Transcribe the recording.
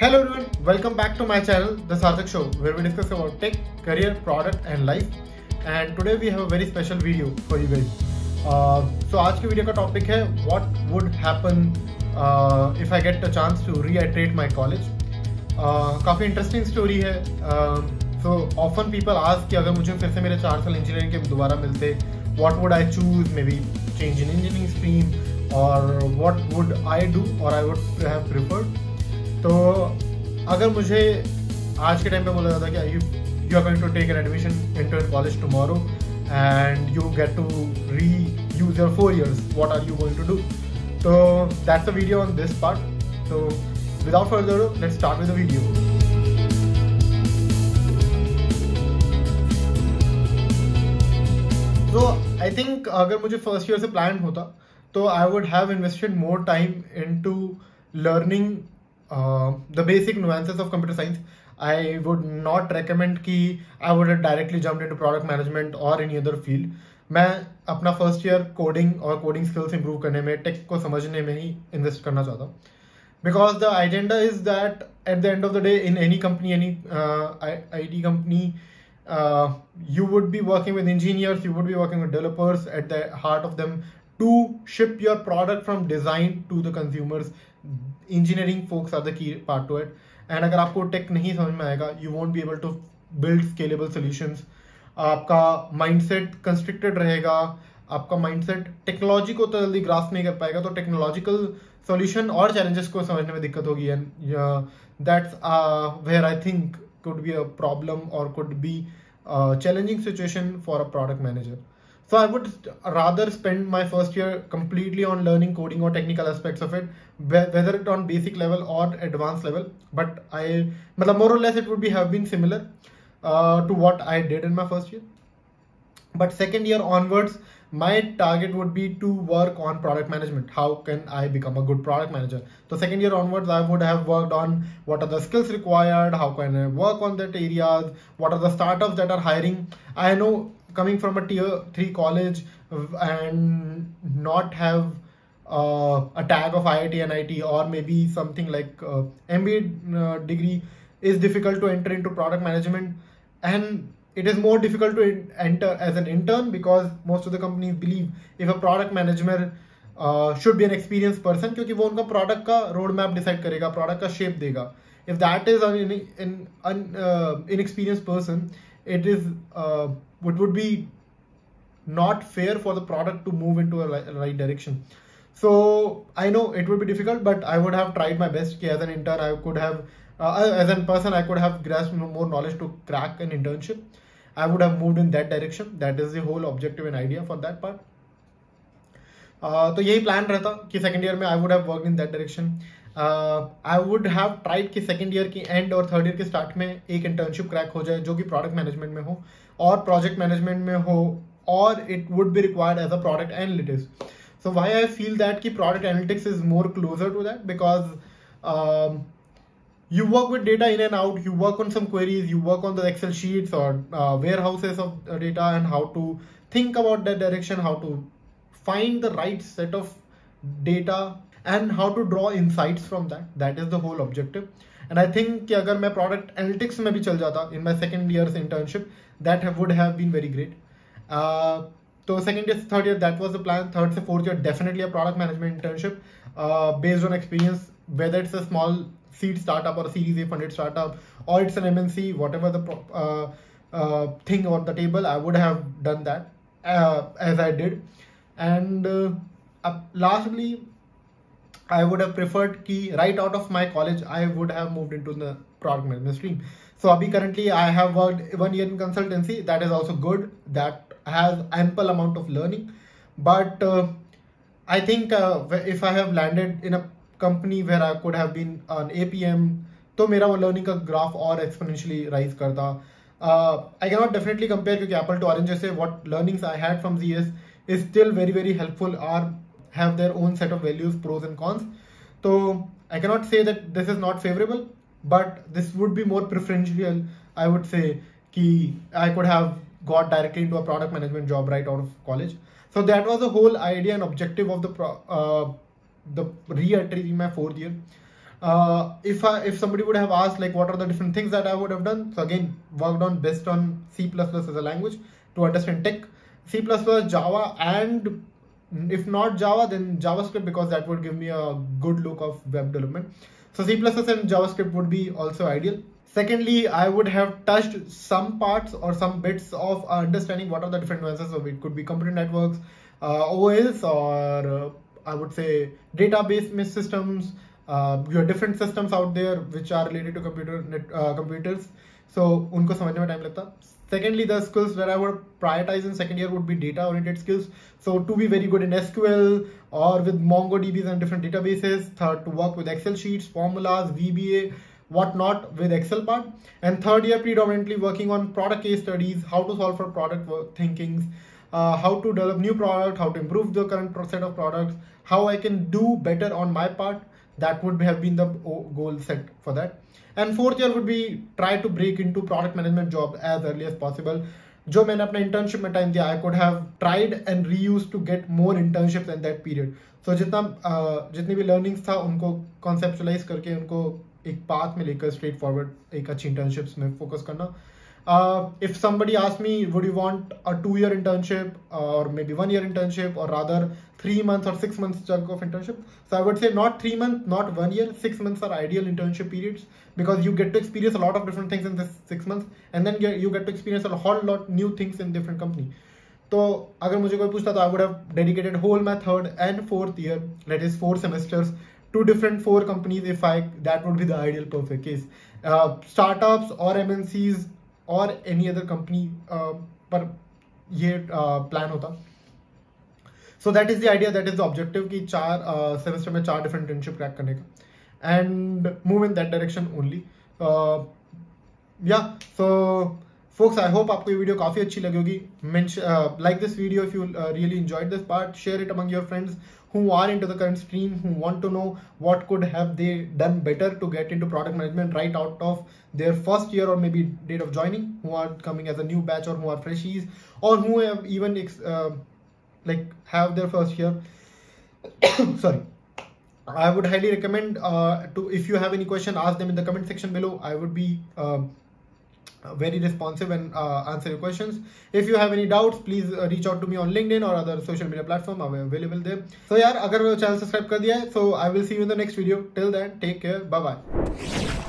Hello everyone, welcome back to my channel, The Sarthak Show, where we discuss about tech, career, product and life. And today we have a very special video for you guys. Uh, so आज की video का topic है happen uh, if I get a chance to reiterate my college. Uh, काफ़ी interesting story है so often people आज कि अगर मुझे फिर से मेरे चार साल इंजीनियरिंग के दोबारा मिलते what would I choose maybe change in engineering stream or what would I do or I would have preferred तो अगर मुझे आज के टाइम पे बोला जाता कि you you are going to take an admission into college tomorrow and you get to reuse your four years what are you going to do तो that's a video on this part तो without further let's start with video तो I think अगर मुझे first year से plan होता तो I would have invested more time into learning uh, the basic nuances of computer science i would not recommend ki i would have directly jumped into product management or any other field मैं अपना first year coding और coding skills improve करने में take को समझने में ही invest करना चाहता हूँ because the agenda is that at the end of the day in any company any I T company you would be working with engineers, you would be working with developers at the heart of them to ship your product from design to the consumers engineering folks are the key part to it and अगर आपको tech नहीं समझ में आएगा you won't be able to build scalable solutions आपका mindset constricted रहेगा, आपका mindset technology को तो जल्दी ग्रास नहीं कर पाएगा तो टेक्नोलॉजिकल सॉल्यूशन और चैलेंजेस को समझने में दिक्कत होगी। And that's where I think could be a problem और could be challenging situation for a product manager So I would rather spend my first year completely on learning coding or technical aspects of it, whether it on basic level or advanced level. But I, more or less, it would be have been similar uh, to what I did in my first year. But second year onwards, my target would be to work on product management. How can I become a good product manager? So second year onwards, I would have worked on what are the skills required, how can I work on that areas, what are the startups that are hiring. I know coming from a tier 3 college and not have uh, a tag of IIT and IT or maybe something like uh, MBA uh, degree is difficult to enter into product management and it is more difficult to enter as an intern because most of the companies believe if a product manager uh, should be an experienced person क्योंकि वो उनका product का road map decide करेगा product का shape देगा if that is an, an, an uh, inexperienced person it is uh, what would be not fair for the product to move into a right direction so i know it would be difficult but i would have tried my best as an intern i could have uh, as a person i could have grasped more knowledge to crack an internship i would have moved in that direction that is the whole objective and idea for that part uh, तो यही plan रहता कि second year में I would have work in that direction I would have tried कि second year की end और third year के start में एक इंटर्नशिप क्रैक हो जाए जो कि प्रोडक्ट मैनेजमेंट में हो और प्रोजेक्ट मैनेजमेंट में हो और it would be required as a product analytics why i feel that ki product analytics is more closer to that because um, you work with data in and out you work on some queries you work on the excel sheets or uh, warehouses of data and how to think about that direction how to find the right set of data and how to draw insights from that that is the whole objective and i think कि अगर मैं product analytics में भी चल जाता in my second year's internship that would have been very great uh, so second year third year that was the plan third to fourth year definitely a product management internship uh, based on experience whether it's a small seed startup or a series a funded startup or it's an mnc whatever the uh, uh, thing on the table i would have done that uh, as i did and uh, lastly I would have preferred key right out of my college, I would have moved into the product management stream. So Abhi currently I have worked one year in consultancy. That is also good. That has ample amount of learning. But uh, I think uh, if I have landed in a company where I could have been an APM, तो मेरा वो learning का graph और exponentially rise करता I can not definitely compare क्योंकि Apple to orange जैसे what learnings I had from GS is still very very helpful are have their own set of values, pros and cons. So I cannot say that this is not favorable, but this would be more preferential. I would say ki I could have got directly into a product management job right out of college. So that was the whole idea and objective of the pro, uh, the re-entry in my fourth year. uh, if I, if somebody would have asked like what are the different things that I would have done, so again worked on based on C++ as a language to understand tech, C++, Java, and if not Java, then JavaScript because that would give me a good look of web development. So C++ and JavaScript would be also ideal. Secondly, I would have touched some parts or some bits of understanding what are the different nuances of it. Could be computer networks, uh, OS, or uh, I would say database systems, uh, your different systems out there which are related to computer net, uh, computers. So उनको समझने में time लगता. Secondly, the skills that I would prioritize in second year would be data oriented skills. So to be very good in SQL or with MongoDBs and different databases. Third, to work with Excel sheets, formulas, VBA, whatnot with Excel part. And third year, predominantly working on product case studies, how to solve for product thinkings, uh, how to develop new product, how to improve the current set of products, how I can do better on my part that would have been the goal set for that and fourth year would be try to break into product management job as early as possible जो मैंने अपना internship में time दिया I could have tried and re use to get more internship in that period so जितना uh, जितनी भी learnings था उनको कॉन्सेप्चुलाइज करके उनको एक पाथ में लेकर स्ट्रेट फॉरवर्ड एक अच्छी इंटर्नशिप्स में फोकस करना Uh, if somebody asks me, would you want a two-year internship or maybe one-year internship or rather three months or six months chunk of internship? So I would say not three months, not one year. Six months are ideal internship periods because you get to experience a lot of different things in this six months and then you get to experience a whole lot new things in different company. तो अगर मुझे कोई पूछता तो I would have dedicated whole my third and fourth year that is four semesters to different four companies if I that would be the ideal perfect case startups और MNCs और any other company पर ये plan uh, होता। So that is the idea that is the objective कि चार semester uh, में चार different internship crack करने का। And move in that direction only या सो फोक्स आई होप आपको ये वीडियो काफ़ी अच्छी लगी होगी। Like this video if you really enjoyed this part share it among your friends who are into the current stream who want to know what could have they done better to get into product management right out of their first year और maybe date of joining who are coming as a new batch और who are fresh और who even like have their first year sorry I would highly recommend to if you have any question ask them in the comment section below I would be very responsive and uh, answer your questions. If you have any doubts please uh, reach out to me on linkedin or other social media platform. I'm available there. So yeah agar channel subscribe kar diya hai so i will see you in the next video. Till then take care. Bye bye